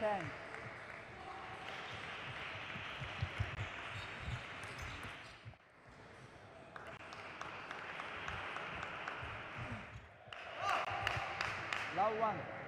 10. Love one.